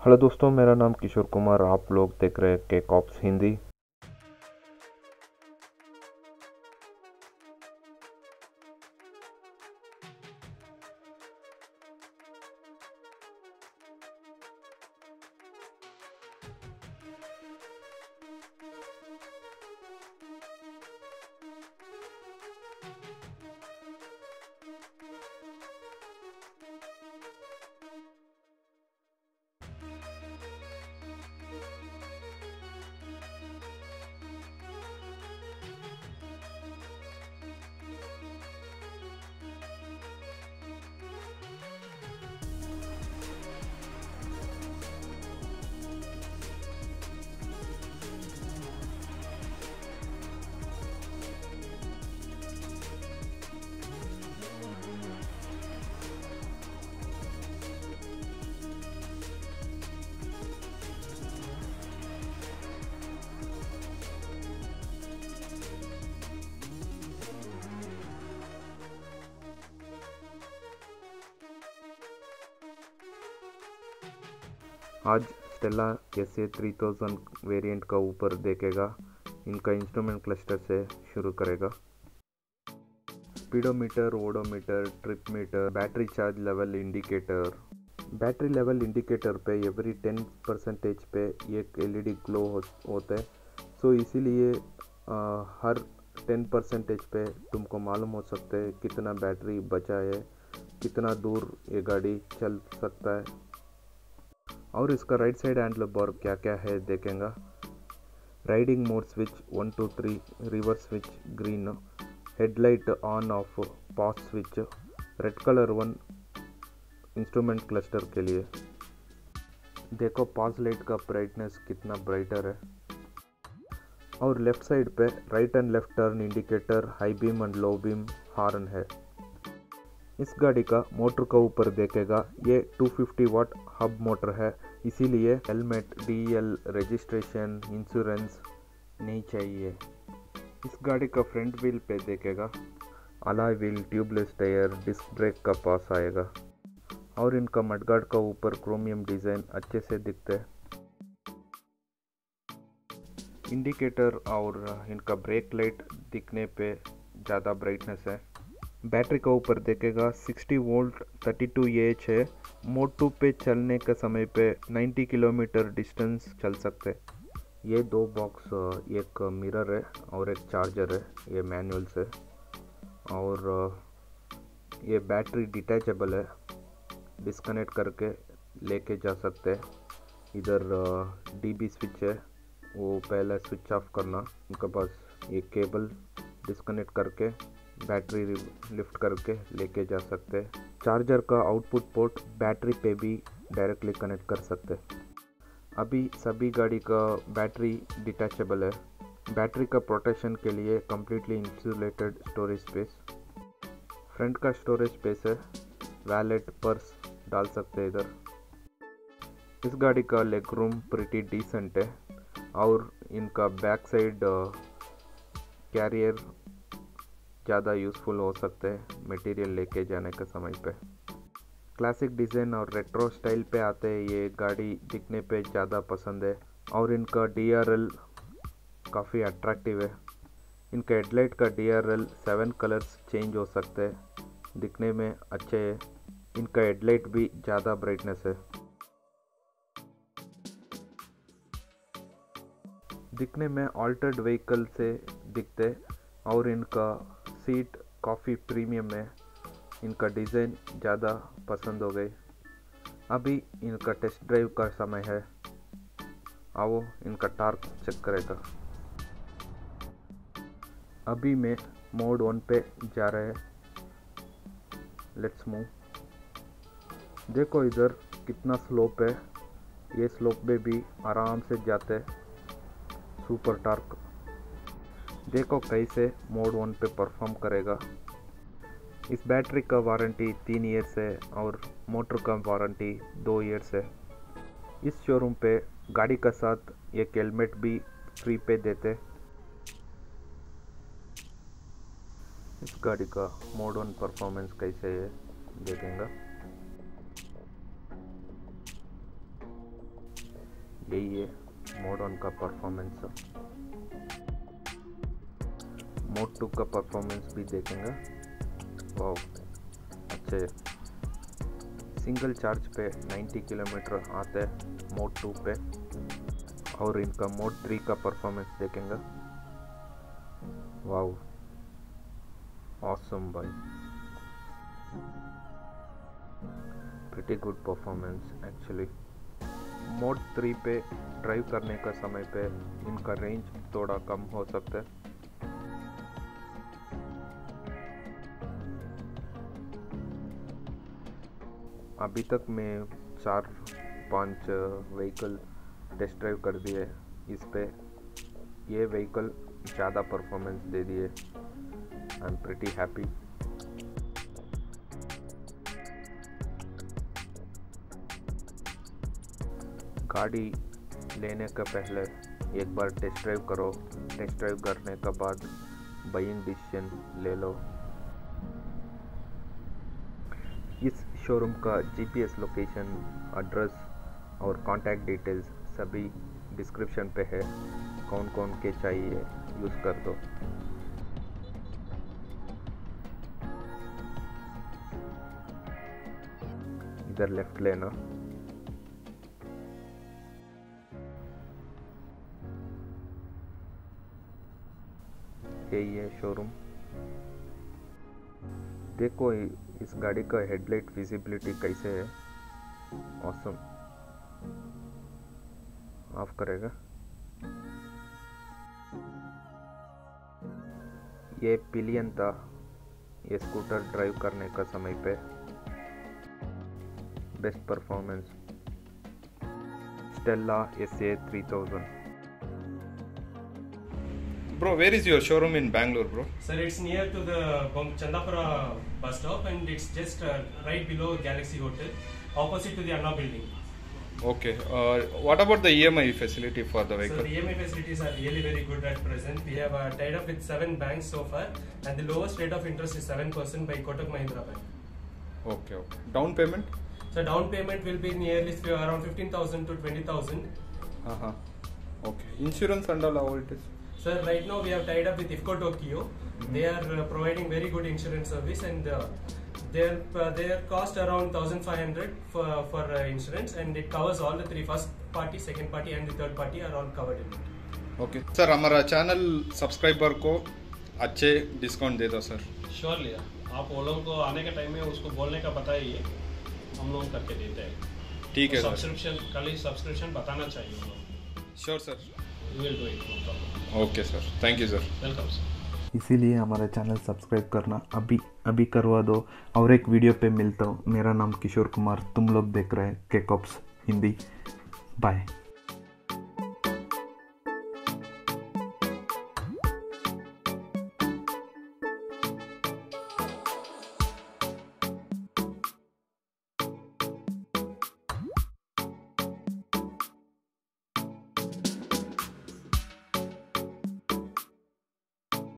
Hello दोस्तों मेरा नाम किशोर कुमार। आप लोग देख रहे हैं के कॉप्स हिंदी। आज Stella S A three thousand variant का ऊपर देखेगा। इनका इंस्ट्रूमेंट क्लस्टर से शुरू करेगा। Speedometer odometer trip meter battery charge level indicator battery level indicator पे एवरी टेन परसेंटेज पे एक एलईडी ग्लो हो, होता है। सो इसीलिए हर टेन परसेंटेज पे तुमको मालूम हो सकता है कितना बैटरी बचा है कितना दूर ये गाड़ी चल सकता है। और इसका राइट साइड हैंडल बार क्या क्या है देखेंगे। Riding mode switch one two three reverse switch green headlight on off pause switch red colour one instrument cluster के लिए। देखो पॉज लाइट का ब्राइटनेस कितना ब्राइटर है। और लेफ़्ट साइड पे right and left turn indicator high beam and low beam horn है। इस गाड़ी का मोटर का ऊपर देखेगा, ये 250 वाट हब मोटर है। इसीलिए हेलमेट, डीएल, रजिस्ट्रेशन, इंश्योरेंस नहीं चाहिए। इस गाड़ी का फ्रंट व्हील पे देखेगा, alloy wheel, tubeless tyre, disc brake का पास आएगा, और इनका मडगार्ड का ऊपर क्रोमियम डिज़ाइन अच्छे से दिखते हैं। इंडिकेटर और इनका ब्रेक लाइट दिखने पे ज़्यादा ब्राइटनेस है। बैटरी का ऊपर देखेगा 60 वोल्ट 32 एच है। मोड टू पे चलने के समय पे 90 किलोमीटर डिस्टेंस चल सकते ये दो बॉक्स एक मिरर है और एक चार्जर है, ये मैनुअल से और, ये बैटरी डिटैचेबल है डिस्कनेक्ट करके लेके जा सकते हैं। इधर डीबी स्विच है, वो पहले स्विच ऑफ़ करना, उनके पास ये केबल डिस्कनेक्ट करके बैटरी लिफ्ट करके लेके जा सकते हैं। चार्जर का आउटपुट पोर्ट बैटरी पे भी डायरेक्टली कनेक्ट कर सकते हैं। अभी सभी गाड़ी का बैटरी डिटैचेबल है। बैटरी का प्रोटेक्शन के लिए completely insulated storage space front का स्टोरेज स्पेस है। वैलेट पर्स डाल सकते हैं इधर। इस गाड़ी का लेग रूम प्रिटी डिसेंट है। और इनका बैक साइड कैरियर ज़्यादा यूज़फुल हो सकते हैं मटेरियल लेके जाने के समय पे। क्लासिक डिज़ाइन और रेट्रो स्टाइल पे आते हैं, ये गाड़ी दिखने पे ज़्यादा पसंद है और इनका डीआरएल काफ़ी अट्रैक्टिव है। इनका हेडलाइट का D R L seven colours change हो सकते हैं, दिखने में अच्छे है। इनका हेडलाइट भी ज़्यादा ब्राइटनेस है। दिखने में ऑल्टर्ड व्हीकल से दिखते और इनका सीट काफ़ी प्रीमियम है। इनका डिज़ाइन ज़्यादा पसंद हो गई। अभी इनका टेस्ट ड्राइव का समय है। आओ इनका टार्क चेक करेगा अभी मैं मोड वन पे जा रहे हैं। लेट्स मूव देखो इधर कितना स्लोप है। ये स्लोप में भी आराम से जाते सुपर टार्क देखो कैसे मोड वन पे परफॉर्म करेगा। इस बैटरी का वारंटी तीन ईयर्स है और मोटर का वारंटी दो ईयर्स है। इस शोरूम पे गाड़ी का साथ एक हेलमेट भी फ्री पे देते। इस गाड़ी का मोड वन परफॉर्मेंस कैसे है, देखेंगे। यही है मोड वन का परफॉर्मेंस मोड टू का परफॉर्मेंस भी देखेंगे। वाह अच्छे। सिंगल चार्ज पे 90 किलोमीटर आते हैं मोड टू पे। और इनका मोड थ्री का परफॉर्मेंस देखेंगे। वाह awesome भाई। Pretty good performance, actually mode three पे ड्राइव करने का समय पे इनका रेंज थोड़ा कम हो सकता है। अभी तक मैं चार पाँच व्हीकल टेस्ट ड्राइव कर दिए इस पे। ये व्हीकल ज़्यादा परफॉर्मेंस दे दिए। आई एम प्रिटी हैप्पी गाड़ी लेने का पहले एक बार टेस्ट ड्राइव करो। टेस्ट ड्राइव करने के बाद बाइंग डिसीज़न ले लो। इस शोरूम का जीपीएस लोकेशन एड्रेस और कांटेक्ट डिटेल्स सभी डिस्क्रिप्शन पे है। कौन कौन के चाहिए यूज़ कर दो। इधर लेफ़्ट लेना। यही है शोरूम देखो इस गाड़ी का हेडलाइट विजिबिलिटी कैसे है? ऑसम ऑफ़ करेगा। ये पिलियन था, ये स्कूटर ड्राइव करने का समय पे। Best performance Stella S A three thousand Bro, where is your showroom in Bangalore, bro? Sir, it's near to the Chandapura bus stop and it's just uh, right below Galaxy Hotel, opposite to the Anna building. Okay. Uh, what about the EMI facility for the vehicle? So the EMI facilities are really very good at present. We have uh, tied up with seven banks so far and the lowest rate of interest is 7% by Kotak Mahindra Bank. Okay, okay. Down payment? So down payment will be nearly around 15,000 to 20,000. Uh huh. Okay. Insurance and all, how it is? Sir, right now we have tied up with IFCO Tokyo. Mm -hmm. They are uh, providing very good insurance service and uh, their uh, their cost around 1500 for for uh, insurance and it covers all the three first party, second party and the third party are all covered in it. Okay sir हमारा channel subscriber को अच्छे discount दे दो sir surely आप वो लोगों को आने के टाइम में उसको बोलने का बताइए हम लोग करके देते हैं ठीक है सब्सक्रिप्शन कल ही सब्सक्रिप्शन बताना चाहिए वो लोग sure sir will do it no problem okay sir thank you sir welcome sir इसीलिए हमारा चैनल सब्सक्राइब करना। अभी अभी करवा दो। और एक वीडियो पे मिलता हूँ। मेरा नाम किशोर कुमार। तुम लोग देख रहे हैं केकॉप्स हिंदी बाय